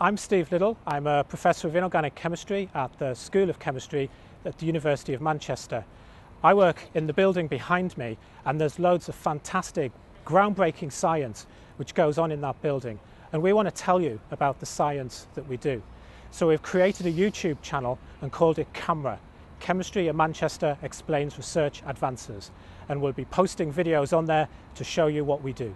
I'm Steve Liddle. I'm a professor of inorganic chemistry at the School of Chemistry at the University of Manchester. I work in the building behind me and there's loads of fantastic groundbreaking science which goes on in that building and we want to tell you about the science that we do. So we've created a YouTube channel and called it Camera Chemistry at Manchester Explains Research Advances and we'll be posting videos on there to show you what we do.